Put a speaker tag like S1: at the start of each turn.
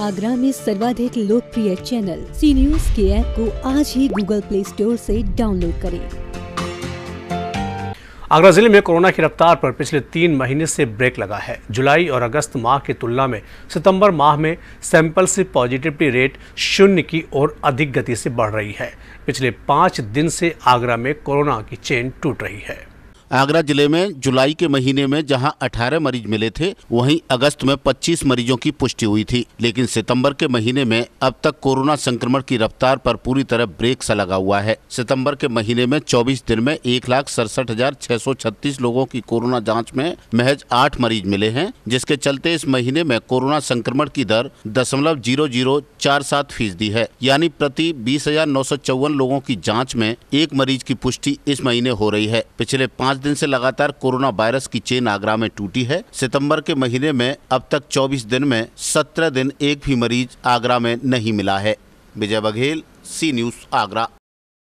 S1: आगरा में सर्वाधिक लोकप्रिय चैनल सी न्यूज़ के ऐप को आज ही गूगल प्ले स्टोर से डाउनलोड करें।
S2: आगरा ज़िले में कोरोना की रफ्तार पर पिछले तीन महीने से ब्रेक लगा है। जुलाई और अगस्त माह की तुलना में सितंबर माह में सैंपल से पॉजिटिविटी रेट शून्य की ओर अधिक गति से बढ़ रही है। पिछले पाँच दिन से आगरा में कोरोना की चेन टूट रही है।
S3: आगरा ज़िले में जुलाई के महीने में जहाँ 18 मरीज़ मिले थे, वहीं अगस्त में 25 मरीजों की पुष्टि हुई थी। लेकिन सितंबर के महीने में अब तक कोरोना संक्रमण की रफ्तार पर पूरी तरह ब्रेक सा लगा हुआ है। सितंबर के महीने में 24 दिन में एक लाख सड़सठ हज़ार छह सौ छत्तीस लोगों की कोरोना जाँच में महज आठ मरीज़ मिले हैं, जिसके चलते इस महीने में कोरोना संक्रमण की दर दशमलव ज़ीरो ज़ीरो चार सात फ़ीसदी है। यानी प्रति बीस हज़ार नौ सौ चौवन लोगों की जाँच में एक मरीज़ की पुष्टि इस महीने हो रही है। पिछले पाँच दिन से लगातार कोरोना वायरस की चेन आगरा में टूटी है। सितंबर के महीने में अब तक 24 दिन में 17 दिन एक भी मरीज़ आगरा में नहीं मिला है। Vijay Baghel, C news Agra.